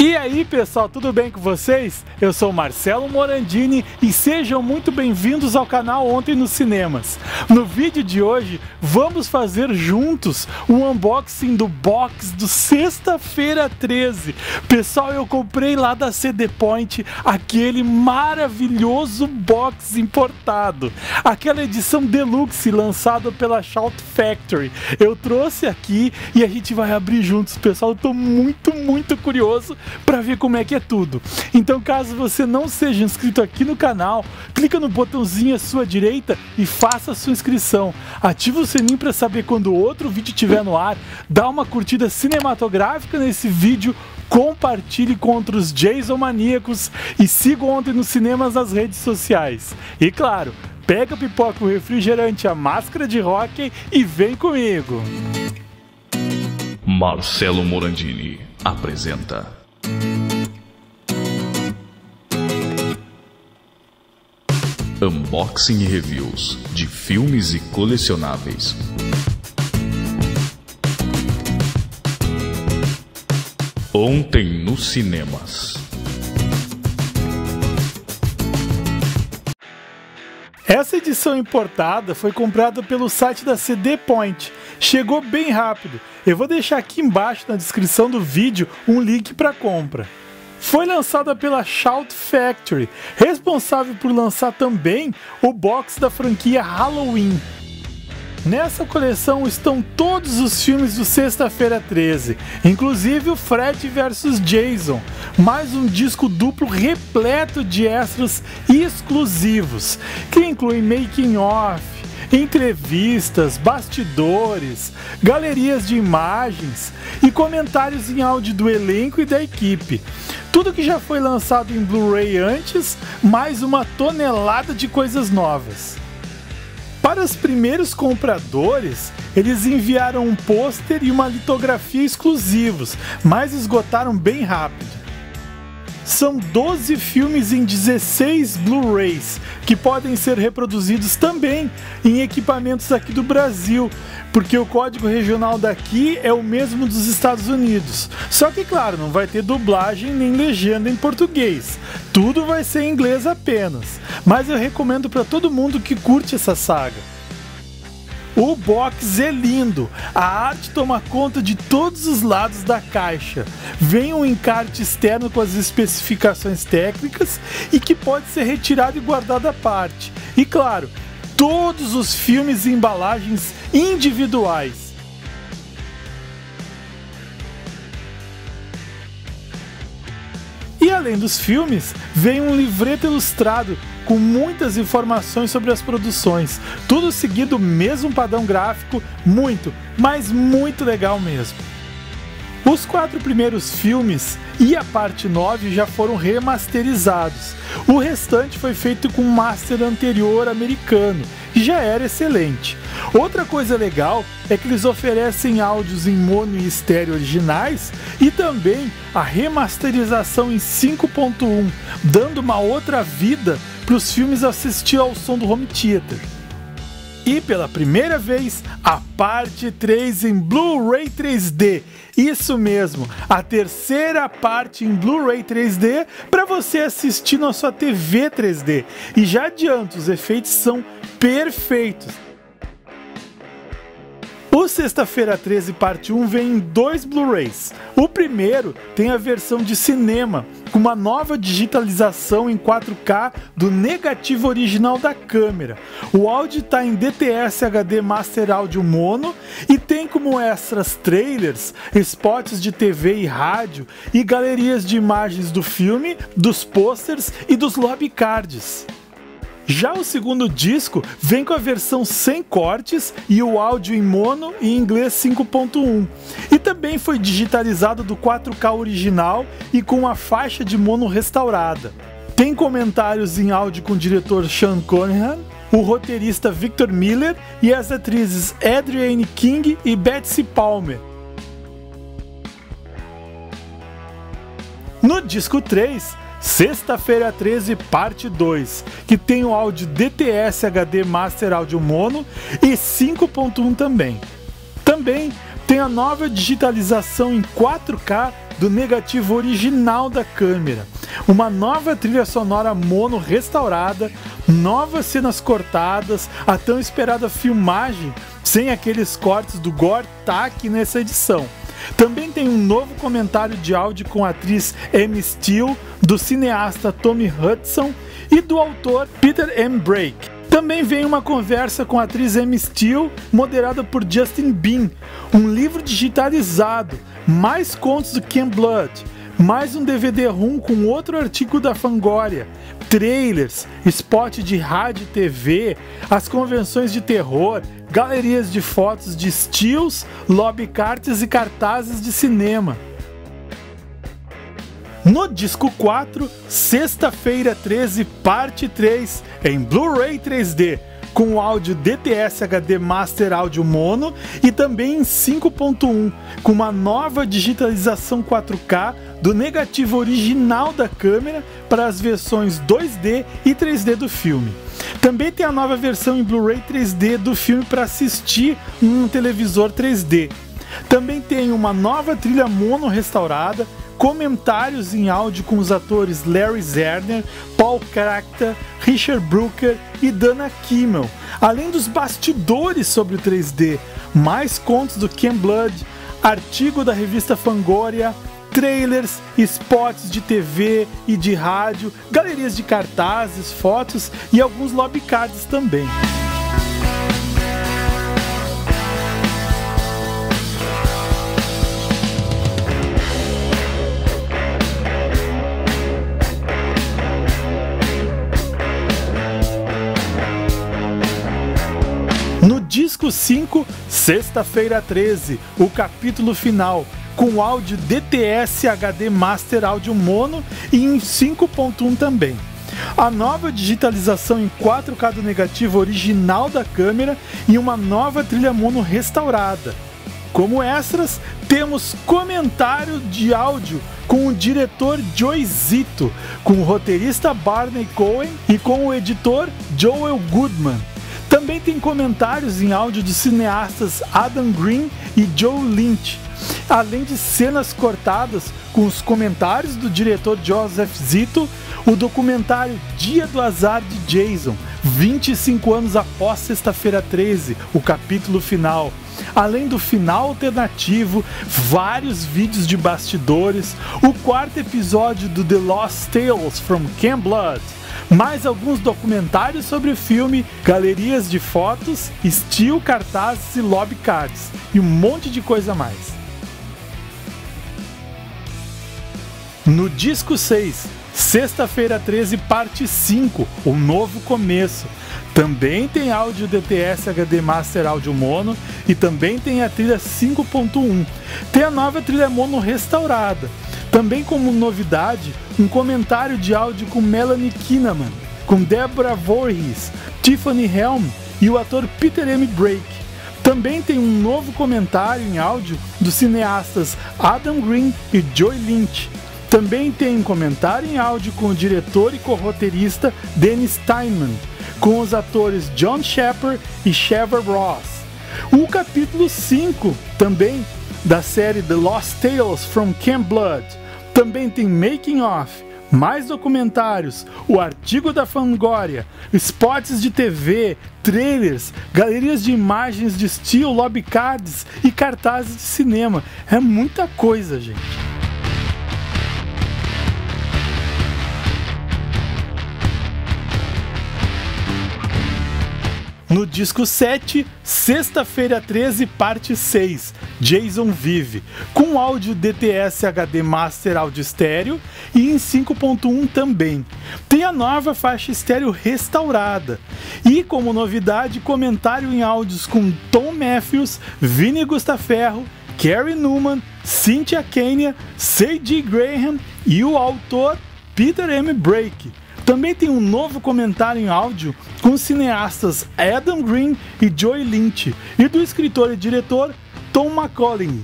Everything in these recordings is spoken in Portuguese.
E aí pessoal, tudo bem com vocês? Eu sou Marcelo Morandini e sejam muito bem-vindos ao canal Ontem nos Cinemas. No vídeo de hoje, vamos fazer juntos um unboxing do box do Sexta-feira 13. Pessoal, eu comprei lá da CD Point aquele maravilhoso box importado, aquela edição deluxe lançada pela Shout Factory. Eu trouxe aqui e a gente vai abrir juntos, pessoal. Eu tô muito, muito curioso para ver como é que é tudo. Então, caso você não seja inscrito aqui no canal, clica no botãozinho à sua direita e faça a sua inscrição. Ativa o sininho para saber quando outro vídeo estiver no ar. Dá uma curtida cinematográfica nesse vídeo compartilhe contra os Jason maníacos e siga ontem nos cinemas nas redes sociais. E claro, pega a pipoca, o refrigerante, a máscara de rock e vem comigo. Marcelo Morandini apresenta Unboxing e reviews de filmes e colecionáveis. Ontem nos cinemas. Essa edição importada foi comprada pelo site da CD Point. Chegou bem rápido. Eu vou deixar aqui embaixo na descrição do vídeo um link para compra foi lançada pela Shout Factory, responsável por lançar também o box da franquia Halloween. Nessa coleção estão todos os filmes do Sexta-feira 13, inclusive o Fred vs Jason, mais um disco duplo repleto de extras exclusivos, que incluem making off, entrevistas, bastidores, galerias de imagens e comentários em áudio do elenco e da equipe. Tudo que já foi lançado em Blu-ray antes, mais uma tonelada de coisas novas. Para os primeiros compradores, eles enviaram um pôster e uma litografia exclusivos, mas esgotaram bem rápido. São 12 filmes em 16 Blu-rays que podem ser reproduzidos também em equipamentos aqui do Brasil, porque o código regional daqui é o mesmo dos Estados Unidos. Só que, claro, não vai ter dublagem nem legenda em português. Tudo vai ser em inglês apenas. Mas eu recomendo para todo mundo que curte essa saga. O box é lindo, a arte toma conta de todos os lados da caixa. Vem um encarte externo com as especificações técnicas e que pode ser retirado e guardado à parte. E claro, todos os filmes e embalagens individuais. E além dos filmes, vem um livreto ilustrado com muitas informações sobre as produções, tudo seguindo o mesmo padrão gráfico, muito, mas muito legal mesmo. Os quatro primeiros filmes e a parte 9 já foram remasterizados. O restante foi feito com um master anterior americano já era excelente. Outra coisa legal é que eles oferecem áudios em mono e estéreo originais e também a remasterização em 5.1, dando uma outra vida para os filmes assistir ao som do home theater. E pela primeira vez, a parte 3 em Blu-ray 3D. Isso mesmo, a terceira parte em Blu-ray 3D para você assistir na sua TV 3D. E já adianto, os efeitos são perfeitos. O Sexta-feira 13 Parte 1 vem em dois Blu-rays. O primeiro tem a versão de cinema, com uma nova digitalização em 4K do negativo original da câmera. O áudio está em DTS HD Master Audio Mono e tem como extras trailers, spots de TV e rádio e galerias de imagens do filme, dos posters e dos lobby cards. Já o segundo disco vem com a versão sem cortes e o áudio em mono e inglês 5.1. E também foi digitalizado do 4K original e com a faixa de mono restaurada. Tem comentários em áudio com o diretor Sean Conran, o roteirista Victor Miller e as atrizes Adrienne King e Betsy Palmer. No disco 3, Sexta-feira 13, parte 2, que tem o áudio DTS HD Master Audio Mono e 5.1 também. Também tem a nova digitalização em 4K do negativo original da câmera, uma nova trilha sonora mono restaurada, novas cenas cortadas, a tão esperada filmagem sem aqueles cortes do Gore Tack nessa edição. Também tem um novo comentário de áudio com a atriz Amy Steele, do cineasta Tommy Hudson e do autor Peter M. Brake. Também vem uma conversa com a atriz Amy Steele, moderada por Justin Bean, um livro digitalizado, mais contos do Ken Blood, mais um DVD RUM com outro artigo da Fangoria, trailers, spot de rádio e TV, as convenções de terror, galerias de fotos de estilos, lobby cards e cartazes de cinema. No disco 4, sexta-feira 13, parte 3, em Blu-ray 3D, com áudio DTS HD Master Audio Mono e também em 5.1, com uma nova digitalização 4K do negativo original da câmera para as versões 2D e 3D do filme. Também tem a nova versão em Blu-ray 3D do filme para assistir num televisor 3D. Também tem uma nova trilha mono restaurada, comentários em áudio com os atores Larry Zerner, Paul Crackta, Richard Brooker e Dana Kimmel, além dos bastidores sobre o 3D, mais contos do Ken Blood, artigo da revista Fangoria, trailers, spots de TV e de rádio, galerias de cartazes, fotos e alguns lobby cards também. Disco 5, sexta-feira 13, o capítulo final, com áudio DTS HD Master Áudio Mono e em 5.1 também. A nova digitalização em 4K do negativo original da câmera e uma nova trilha mono restaurada. Como extras, temos comentário de áudio com o diretor Joey Zito, com o roteirista Barney Cohen e com o editor Joel Goodman. Também tem comentários em áudio dos cineastas Adam Green e Joe Lynch, além de cenas cortadas com os comentários do diretor Joseph Zito, o documentário Dia do Azar de Jason, 25 anos após Sexta-feira 13, o capítulo final. Além do final alternativo, vários vídeos de bastidores, o quarto episódio do The Lost Tales from Camp Blood, mais alguns documentários sobre o filme, galerias de fotos, estilo cartazes e lobby cards, e um monte de coisa mais. No disco 6, sexta-feira 13, parte 5, o novo começo. Também tem áudio DTS HD Master Audio Mono e também tem a trilha 5.1. Tem a nova trilha mono restaurada. Também como novidade, um comentário de áudio com Melanie Kinnaman, com Deborah Voorhees, Tiffany Helm e o ator Peter M. Brake. Também tem um novo comentário em áudio dos cineastas Adam Green e Joy Lynch. Também tem um comentário em áudio com o diretor e co-roteirista Dennis Steinman, com os atores John Shepard e Sheva Ross. O capítulo 5 também da série The Lost Tales from Camp Blood. Também tem Making Off, mais documentários, o artigo da Fangoria, spots de TV, trailers, galerias de imagens de estilo, lobby cards e cartazes de cinema. É muita coisa, gente. No disco 7, sexta-feira 13, parte 6, Jason Vive, com áudio DTS HD Master Audio Estéreo e em 5.1 também. Tem a nova faixa estéreo restaurada. E como novidade, comentário em áudios com Tom Matthews, Vini Gustaferro, Carrie Newman, Cynthia Kenya, C.G. Graham e o autor Peter M. Brake. Também tem um novo comentário em áudio com os cineastas Adam Green e Joey Lynch e do escritor e diretor Tom McCollin.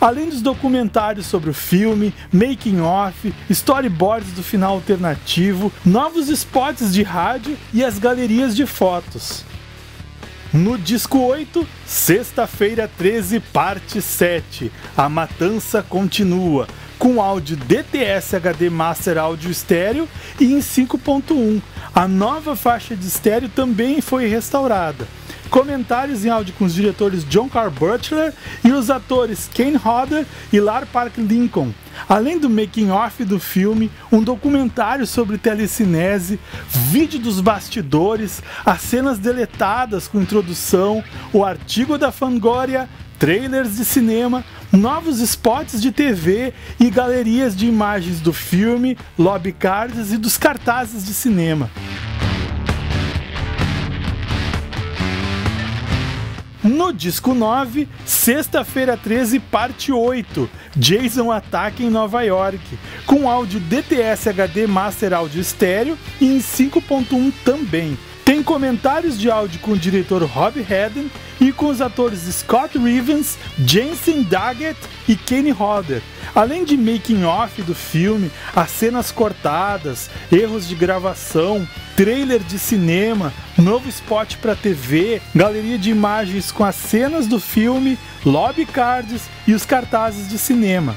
Além dos documentários sobre o filme, making off, storyboards do final alternativo, novos spots de rádio e as galerias de fotos. No disco 8, sexta-feira 13, parte 7, A Matança Continua, com áudio DTS HD Master Áudio Estéreo e em 5.1. A nova faixa de estéreo também foi restaurada. Comentários em áudio com os diretores John Carl Butler e os atores Kane Hodder e Lar Park Lincoln. Além do making off do filme, um documentário sobre telecinese, vídeo dos bastidores, as cenas deletadas com introdução, o artigo da Fangoria, trailers de cinema, novos spots de TV e galerias de imagens do filme, lobby cards e dos cartazes de cinema. No disco 9, sexta-feira 13, parte 8, Jason ataca em Nova York, com áudio DTS HD Master Áudio Estéreo e em 5.1 também. Comentários de áudio com o diretor Rob Hedden e com os atores Scott Rivens, Jensen Daggett e Kenny Hodder. Além de making off do filme, as cenas cortadas, erros de gravação, trailer de cinema, novo spot para TV, galeria de imagens com as cenas do filme, lobby cards e os cartazes de cinema.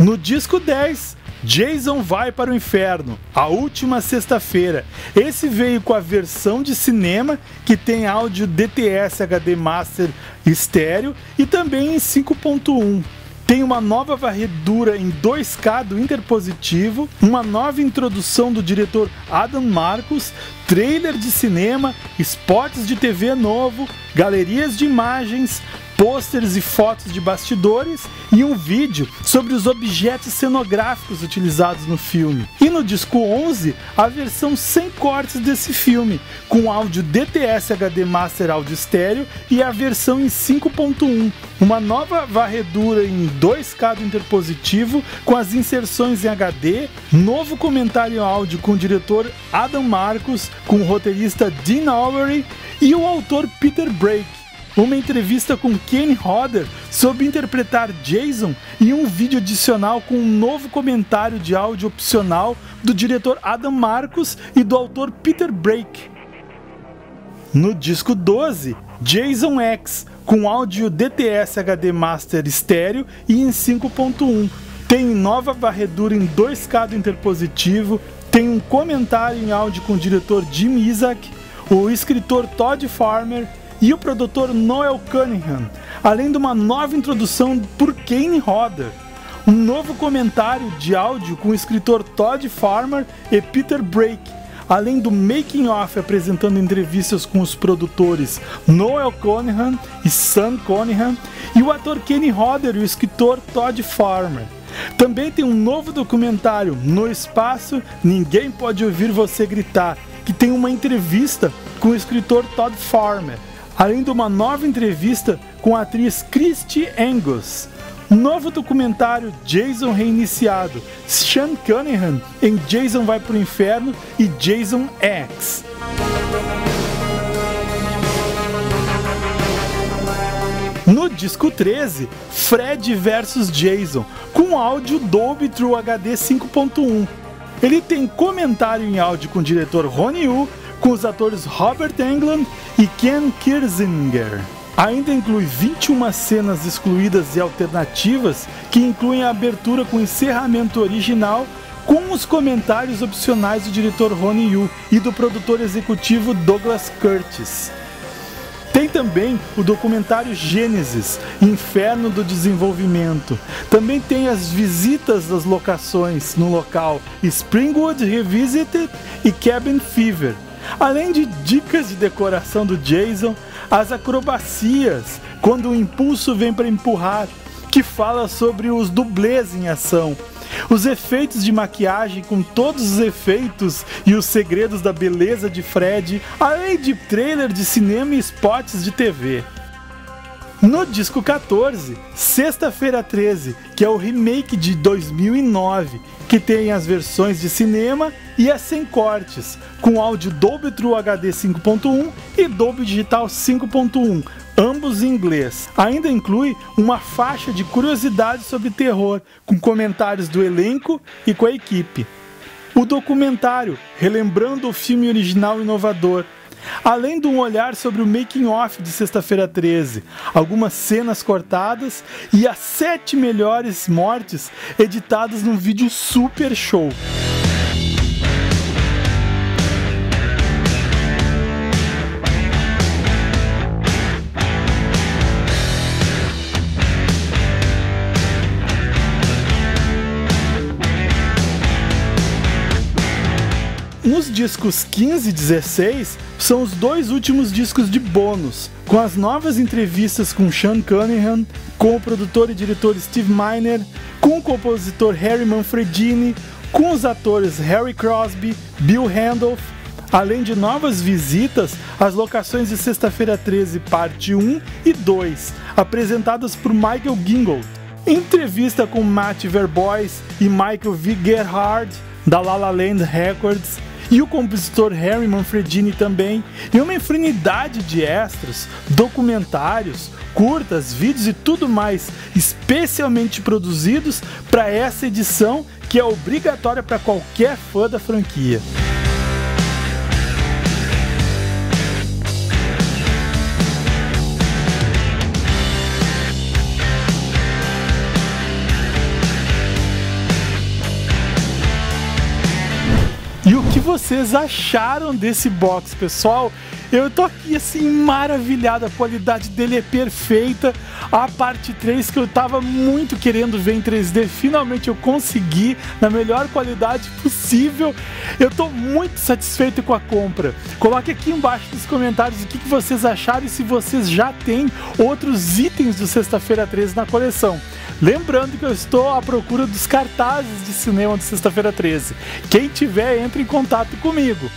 No disco 10, Jason vai para o inferno, a última sexta-feira. Esse veio com a versão de cinema que tem áudio DTS HD Master estéreo e também em 5.1. Tem uma nova varredura em 2K do interpositivo, uma nova introdução do diretor Adam Marcos, trailer de cinema, spots de TV novo, galerias de imagens, pôsteres e fotos de bastidores e um vídeo sobre os objetos cenográficos utilizados no filme. E no disco 11, a versão sem cortes desse filme, com áudio DTS HD Master Áudio Estéreo e a versão em 5.1. Uma nova varredura em 2K do interpositivo com as inserções em HD, novo comentário áudio com o diretor Adam Marcos, com o roteirista Dean Overy e o autor Peter Brake uma entrevista com Kenny Hodder sobre interpretar Jason e um vídeo adicional com um novo comentário de áudio opcional do diretor Adam Marcos e do autor Peter Brake. No disco 12, Jason X, com áudio DTS HD Master estéreo e em 5.1. Tem nova varredura em 2K do interpositivo, tem um comentário em áudio com o diretor Jim Isaac, o escritor Todd Farmer e o produtor Noel Cunningham, além de uma nova introdução por Kane Hodder. Um novo comentário de áudio com o escritor Todd Farmer e Peter Brake, além do making off apresentando entrevistas com os produtores Noel Cunningham e Sam Cunningham e o ator Kenny Hodder e o escritor Todd Farmer. Também tem um novo documentário no espaço Ninguém Pode Ouvir Você Gritar, que tem uma entrevista com o escritor Todd Farmer além de uma nova entrevista com a atriz Christy Angus. Novo documentário Jason Reiniciado, Sean Cunningham em Jason Vai Pro Inferno e Jason X. No disco 13, Fred vs Jason, com áudio Dolby True HD 5.1. Ele tem comentário em áudio com o diretor Ronnie Yu, com os atores Robert Englund e Ken Kirzinger. Ainda inclui 21 cenas excluídas e alternativas, que incluem a abertura com encerramento original, com os comentários opcionais do diretor Ronnie Yu e do produtor executivo Douglas Curtis. Tem também o documentário Gênesis, Inferno do Desenvolvimento. Também tem as visitas das locações no local Springwood Revisited e Cabin Fever. Além de dicas de decoração do Jason, as acrobacias, quando o impulso vem para empurrar, que fala sobre os dublês em ação. Os efeitos de maquiagem com todos os efeitos e os segredos da beleza de Fred, além de trailer de cinema e spots de TV. No disco 14, Sexta-feira 13, que é o remake de 2009, que tem as versões de cinema e as sem cortes, com áudio Dolby True HD 5.1 e Dolby Digital 5.1, ambos em inglês. Ainda inclui uma faixa de curiosidades sobre terror, com comentários do elenco e com a equipe. o documentário Relembrando o filme original inovador, além de um olhar sobre o making off de Sexta-feira 13, algumas cenas cortadas e as sete melhores mortes editadas num vídeo super show. Discos 15 e 16 são os dois últimos discos de bônus, com as novas entrevistas com Sean Cunningham, com o produtor e diretor Steve Miner, com o compositor Harry Manfredini, com os atores Harry Crosby, Bill Randolph, além de novas visitas às locações de Sexta-feira 13, parte 1 e 2, apresentadas por Michael Gingold. Entrevista com Matt Verbois e Michael V. Gerhard, da La La Land Records, e o compositor Harry Manfredini também, e uma infinidade de extras, documentários, curtas, vídeos e tudo mais especialmente produzidos para essa edição que é obrigatória para qualquer fã da franquia. E o que vocês acharam desse box, pessoal? Eu tô aqui assim maravilhado, a qualidade dele é perfeita. A parte 3 que eu tava muito querendo ver em 3D, finalmente eu consegui na melhor qualidade possível. Eu tô muito satisfeito com a compra. Coloque aqui embaixo nos comentários o que, que vocês acharam e se vocês já têm outros itens do Sexta-feira 13 na coleção. Lembrando que eu estou à procura dos cartazes de cinema de sexta-feira 13. Quem tiver, entre em contato comigo.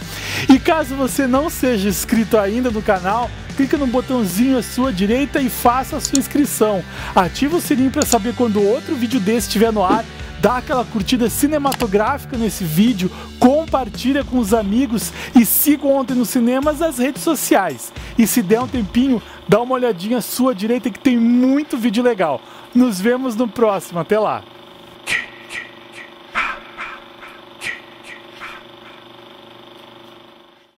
E caso você não seja inscrito ainda no canal, clica no botãozinho à sua direita e faça a sua inscrição. Ativa o sininho para saber quando outro vídeo desse estiver no ar. Dá aquela curtida cinematográfica nesse vídeo, compartilha com os amigos e siga ontem nos cinemas as redes sociais. E se der um tempinho, dá uma olhadinha à sua direita que tem muito vídeo legal. Nos vemos no próximo. Até lá!